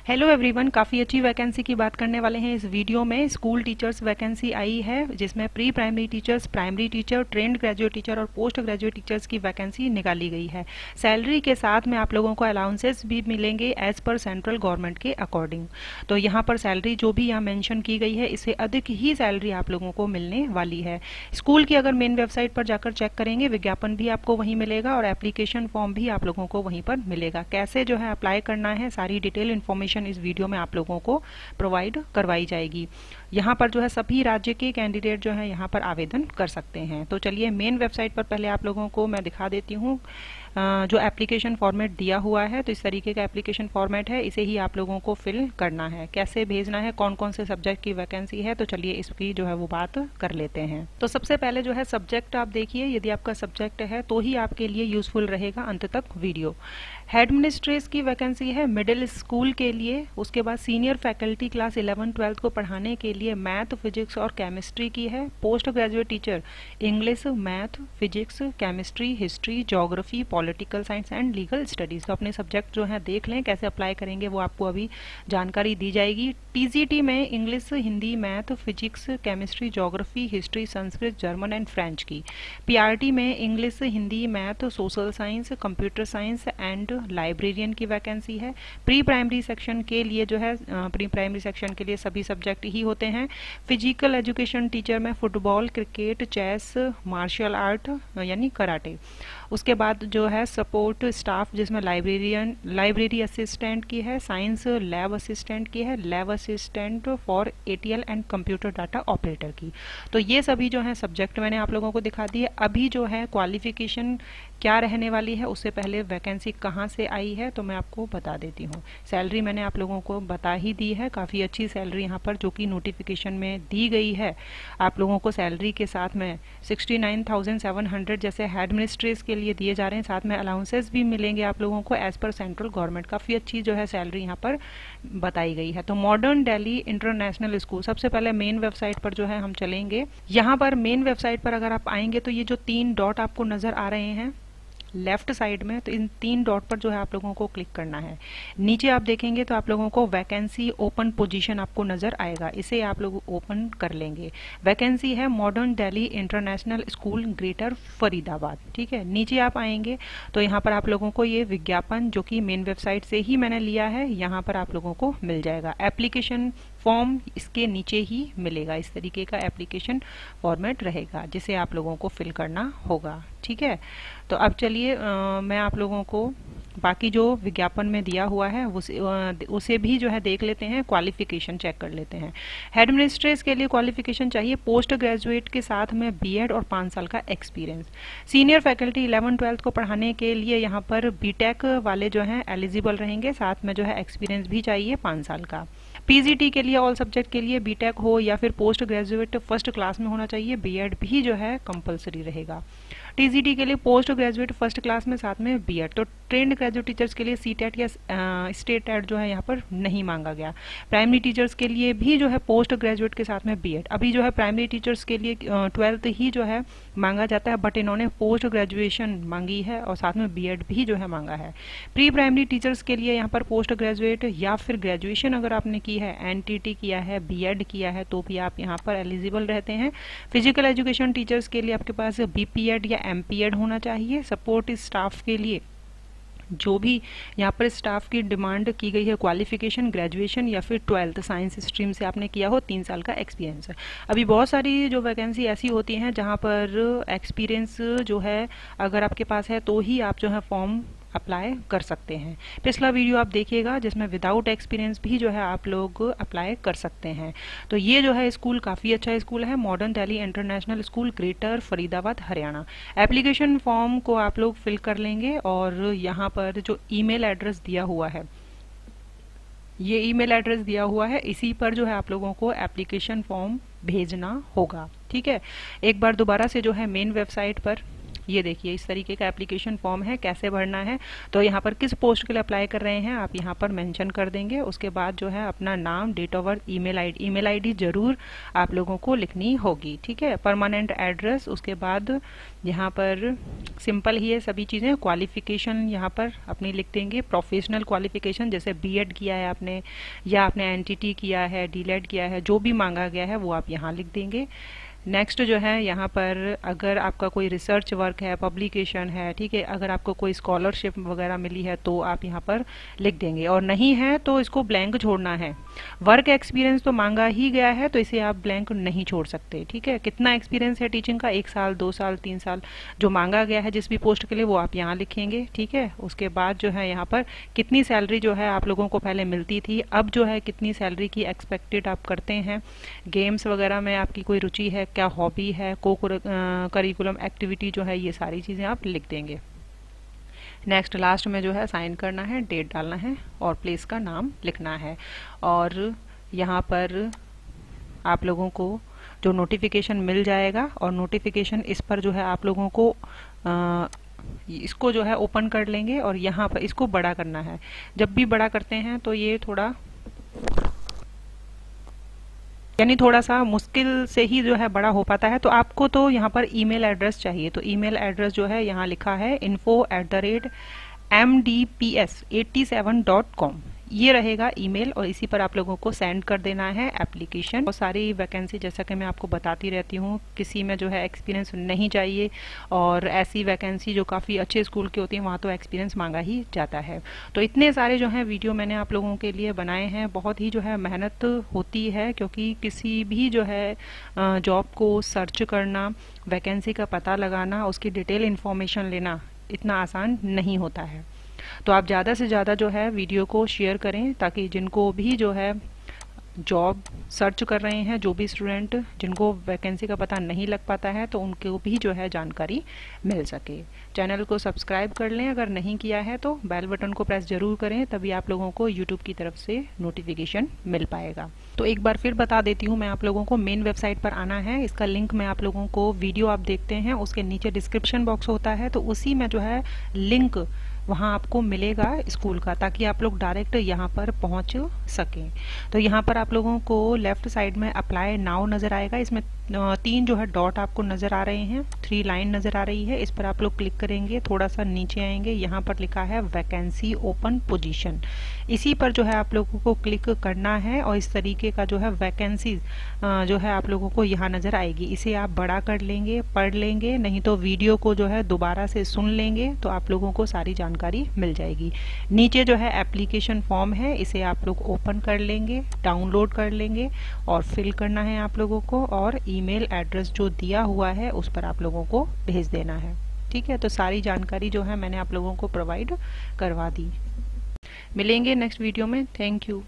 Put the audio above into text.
Hello everyone काफ़ी अच्छी vacancy की बात करने वाले हैं इस वीडियो में। स्कूल टीचर्स वैकेंसी आई है, जिसमें pre primary teachers primary teacher trained graduate teacher और पोस्ट ग्रेजुएट टीचर्स की वैकेंसी निकाली गई है। सैलरी के साथ में आप लोगों को अलाउंसेस भी मिलेंगे एज पर सेंट्रल गवर्नमेंट के अकॉर्डिंग तो यहाँ पर सैलरी जो भी यहाँ मैंशन की गई है इससे अधिक ही सैलरी आप लोगों को मिलने वाली है। स्कूल की अगर मेन वेबसाइट पर जाकर चेक करेंगे, विज्ञापन भी आपको वहीं मिलेगा और एप्लीकेशन फॉर्म भी आप लोगों को वहीं पर मिलेगा। कैसे जो है अप्लाई करना है, सारी डिटेल इन्फॉर्मेशन इन्फॉर्मेशन इस वीडियो में आप लोगों को प्रोवाइड करवाई जाएगी। यहाँ पर जो है सभी राज्य के कैंडिडेट जो है यहाँ पर आवेदन कर सकते हैं। तो चलिए मेन वेबसाइट पर पहले आप लोगों को मैं दिखा देती हूँ। जो एप्लीकेशन फॉर्मेट दिया हुआ है तो इस तरीके का एप्लीकेशन फॉर्मेट है, इसे ही आप लोगों को फिल करना है। कैसे भेजना है कौन कौन से सब्जेक्ट की वैकेंसी है तो चलिए इसकी जो है वो बात कर लेते हैं। तो सबसे पहले जो है सब्जेक्ट आप देखिए, यदि आपका सब्जेक्ट है तो ही आपके लिए यूजफुल रहेगा अंत तक वीडियो हेडमिनिस्ट्रेस की वैकेंसी है मिडिल स्कूल के लिए, उसके बाद senior faculty class eleven twelfth को पढ़ाने के लिए मैथ फिजिक्स और केमिस्ट्री की है। Post graduate teacher English math physics chemistry history geography political science and legal studies तो अपने सब्जेक्ट जो है, देख लें, कैसे अप्लाई करेंगे, वो आपको अभी जानकारी दी जाएगी। टीजीटी में English Hindi math physics chemistry geography history Sanskrit German and French की। पीआरटी में English Hindi math social science computer science and librarian की वैकेंसी है। प्री प्राइमरी सेक्शन के लिए जो है प्री प्राइमरी सेक्शन के लिए सभी सब्जेक्ट ही होते हैं। फ़िज़िकल एजुकेशन टीचर में football cricket chess martial art यानी कराटे उसके बाद जो है सपोर्ट स्टाफ जिसमें लाइब्रेरियन लाइब्रेरी असिस्टेंट की है साइंस लैब असिस्टेंट की है lab assistant for ATL and computer data operator की। तो ये सभी जो है सब्जेक्ट मैंने आप लोगों को दिखा दिए। अभी जो है क्वालिफिकेशन क्या रहने वाली है उससे पहले वैकेंसी कहाँ से आई है तो मैं आपको बता देती हूँ। सैलरी मैंने आप लोगों को बता ही दी है काफ़ी अच्छी सैलरी यहाँ पर जो कि नोटिफिकेशन में दी गई है। आप लोगों को सैलरी के साथ में 69,700 जैसे एडमिनिस्ट्रेस के लिए दिए जा रहे हैं साथ में अलाउंसेस भी मिलेंगे आप लोगों को एज पर सेंट्रल गवर्नमेंट काफ़ी अच्छी जो है सैलरी यहाँ पर बताई गई है। तो मॉडर्न डेली इंटरनेशनल स्कूल सबसे पहले मेन वेबसाइट पर जो है हम चलेंगे। यहाँ पर मेन वेबसाइट पर अगर आप आएँगे तो ये जो तीन डॉट आपको नज़र आ रहे हैं लेफ़्ट साइड में तो इन तीन डॉट पर जो है आप लोगों को क्लिक करना है। नीचे आप देखेंगे तो आप लोगों को वैकेंसी ओपन पोजीशन आपको नज़र आएगा। इसे आप लोग ओपन कर लेंगे। वैकेंसी है modern Delhi international school greater Faridabad. ठीक है? नीचे आप आएँगे तो यहाँ पर आप लोगों को ये विज्ञापन, जो कि मेन वेबसाइट से ही मैंने लिया है, यहाँ पर आप लोगों को मिल जाएगा। एप्लीकेशन फॉर्म इसके नीचे ही मिलेगा। इस तरीके का एप्लीकेशन फॉर्मेट रहेगा जिसे आप लोगों को फिल करना होगा। ठीक है? तो अब चलिए मैं आप लोगों को बाकी जो विज्ञापन में दिया हुआ है उसे, उसे भी जो है देख लेते हैं क्वालिफिकेशन चेक कर लेते हैं। हेड मिनिस्ट्रेस के लिए क्वालिफिकेशन चाहिए पोस्ट ग्रेजुएट के साथ में बीएड और पाँच साल का experience senior faculty eleven twelfth को पढ़ाने के लिए यहाँ पर बीटेक वाले जो हैं एलिजिबल रहेंगे। साथ में जो है एक्सपीरियंस भी चाहिए पाँच साल का। पीजीटी के लिए ऑल सब्जेक्ट के लिए बीटेक हो या फिर पोस्ट ग्रेजुएट फ़र्स्ट क्लास में होना चाहिए बीएड भी जो है कंपलसरी रहेगा। टीजीटी के लिए पोस्ट ग्रेजुएट फ़र्स्ट क्लास में साथ में बीएड तो ट्रेंड ग्रेजुएट टीचर्स के लिए सी टेट या स्टेट टेट जो है यहाँ पर नहीं मांगा गया। प्राइमरी टीचर्स के लिए भी जो है पोस्ट ग्रेजुएट के साथ में बीएड अभी जो है प्राइमरी टीचर्स के लिए ट्वेल्थ ही जो है मांगा जाता है बट इन्होंने पोस्ट ग्रेजुएशन मांगी है और साथ में बी भी जो है मांगा है। प्री प्राइमरी टीचर्स के लिए यहाँ पर पोस्ट ग्रेजुएट या फिर ग्रेजुएशन अगर आपने की है एनटीटी किया है बी किया है तो भी आप यहाँ पर एलिजिबल रहते हैं। फ़िज़िकल एजुकेशन टीचर्स के लिए आपके पास बी या एम होना चाहिए, सपोर्ट स्टाफ के लिए। जो भी यहाँ पर स्टाफ की डिमांड की गई है, क्वालिफिकेशन, ग्रेजुएशन या फिर ट्वेल्थ, साइंस स्ट्रीम से आपने किया हो, तीन साल का एक्सपीरियंस है। अभी बहुत सारी जो वैकेंसी ऐसी होती हैं जहाँ पर एक्सपीरियंस जो है, अगर आपके पास है तो ही आप जो है फॉर्म अप्लाई कर सकते हैं। पिछला वीडियो आप देखिएगा, जिसमें विदाउट एक्सपीरियंस भी जो है आप लोग अप्लाई कर सकते हैं। तो ये जो है स्कूल काफ़ी अच्छा स्कूल है modern Delhi international school greater Faridabad Haryana application form को आप लोग फिल कर लेंगे और यहाँ पर जो ईमेल एड्रेस दिया हुआ है, ये ईमेल एड्रेस दिया हुआ है, इसी पर जो है आप लोगों को एप्लीकेशन फॉर्म भेजना होगा। ठीक है? एक बार दोबारा से जो है मेन वेबसाइट पर ये देखिए, इस तरीके का एप्लीकेशन फॉर्म है, कैसे भरना है तो यहाँ पर किस पोस्ट के लिए अप्लाई कर रहे हैं, आप यहाँ पर मैंशन कर देंगे, उसके बाद जो है अपना नाम date of birth E email ID email ID ज़रूर आप लोगों को लिखनी होगी, ठीक है? परमानेंट एड्रेस उसके बाद यहाँ पर सिंपल ही है सभी चीज़ें क्वालिफिकेशन यहाँ पर अपनी लिख देंगे प्रोफेशनल क्वालिफिकेशन जैसे बीएड किया है आपने, या आपने एनटीटी किया है डीलेड किया है, जो भी मांगा गया है, वो आप यहाँ लिख देंगे। नेक्स्ट जो है, यहाँ पर अगर आपका कोई रिसर्च वर्क है पब्लिकेशन है, ठीक है, अगर आपको कोई स्कॉलरशिप वगैरह मिली है तो आप यहाँ पर लिख देंगे। और नहीं है तो इसको ब्लैंक छोड़ना है। वर्क एक्सपीरियंस तो मांगा ही गया है तो इसे आप ब्लैंक नहीं छोड़ सकते, ठीक है? कितना एक्सपीरियंस है टीचिंग का? एक साल, दो साल, तीन साल जो मांगा गया है, जिस भी पोस्ट के लिए, वो आप यहाँ लिखेंगे, ठीक है? उसके बाद जो है, यहाँ पर कितनी सैलरी जो है, आप लोगों को पहले मिलती थी। अब जो है, कितनी सैलरी की एक्सपेक्टेड आप करते हैं। गेम्स वगैरह में आपकी कोई रुचि है क्या हॉबी है को करिकुलम एक्टिविटी जो है ये सारी चीज़ें आप लिख देंगे। नेक्स्ट लास्ट में जो है साइन करना है डेट डालना है और प्लेस का नाम लिखना है। और यहाँ पर आप लोगों को जो नोटिफिकेशन मिल जाएगा और नोटिफिकेशन इस पर जो है आप लोगों को आ, इसको जो है ओपन कर लेंगे और यहाँ पर इसको बड़ा करना है। जब भी बड़ा करते हैं तो ये थोड़ा यानी थोड़ा सा मुश्किल से ही जो है बड़ा हो पाता है तो आपको तो यहाँ पर ईमेल एड्रेस चाहिए। तो ईमेल एड्रेस जो है यहाँ लिखा है info at the rate M D P S eighty seven dot com ये रहेगा ईमेल और इसी पर आप लोगों को सेंड कर देना है एप्लीकेशन। और सारी वैकेंसी, जैसा कि मैं आपको बताती रहती हूँ, किसी में जो है एक्सपीरियंस नहीं चाहिए और ऐसी वैकेंसी जो काफ़ी अच्छे स्कूल की होती है, वहाँ तो एक्सपीरियंस मांगा ही जाता है। तो इतने सारे जो है वीडियो मैंने आप लोगों के लिए बनाए हैं। बहुत ही जो है मेहनत होती है क्योंकि किसी भी जो है जॉब को सर्च करना, वैकेंसी का पता लगाना, उसकी डिटेल इन्फॉर्मेशन लेना इतना आसान नहीं होता है। तो आप ज़्यादा से ज़्यादा जो है वीडियो को शेयर करें ताकि जिनको भी जो है जॉब सर्च कर रहे हैं, जो भी स्टूडेंट जिनको वैकेंसी का पता नहीं लग पाता है तो उनको भी जो है जानकारी मिल सके। चैनल को सब्सक्राइब कर लें, अगर नहीं किया है तो बेल बटन को प्रेस ज़रूर करें, तभी आप लोगों को यूट्यूब की तरफ़ से नोटिफिकेशन मिल पाएगा। तो एक बार फिर बता देती हूँ, मैं आप लोगों को मेन वेबसाइट पर आना है। इसका लिंक मैं आप लोगों को वीडियो आप देखते हैं, उसके नीचे डिस्क्रिप्शन बॉक्स होता है तो उसी में जो है लिंक वहाँ आपको मिलेगा स्कूल का, ताकि आप लोग डायरेक्ट यहाँ पर पहुँच सकें। तो यहाँ पर आप लोगों को लेफ़्ट साइड में अप्लाई नाउ नज़र आएगा। इसमें तीन जो है डॉट आपको नज़र आ रहे हैं थ्री लाइन नज़र आ रही है, इस पर आप लोग क्लिक करेंगे थोड़ा सा नीचे आएँगे, यहाँ पर लिखा है वैकेंसी ओपन पोजीशन इसी पर जो है आप लोगों को क्लिक करना है और इस तरीके का जो है वैकेंसी जो है आप लोगों को यहाँ नज़र आएगी. इसे आप बड़ा कर लेंगे, पढ़ लेंगे, नहीं तो वीडियो को जो है दोबारा से सुन लेंगे तो आप लोगों को सारी जानकारी मिल जाएगी. नीचे जो है एप्लीकेशन फॉर्म है, इसे आप लोग ओपन कर लेंगे डाउनलोड कर लेंगे और फिल करना है आप लोगों को और ईमेल एड्रेस जो दिया हुआ है, उस पर आप लोगों को भेज देना है। ठीक है? तो सारी जानकारी जो है मैंने आप लोगों को प्रोवाइड करवा दी। मिलेंगे नेक्स्ट वीडियो में। Thank you